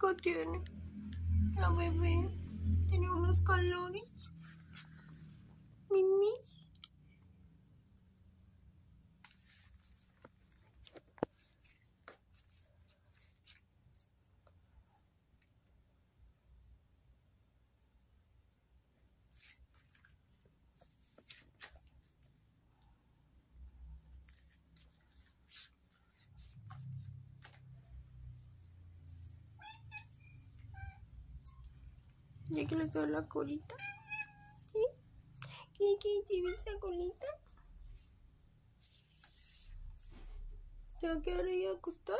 ¿Qué tiene? La bebé tiene unos calores. ¿Ya que le doy la colita? ¿Sí? ¿Quiere que te esa colita? ¿Se va a quedar ahí acostar?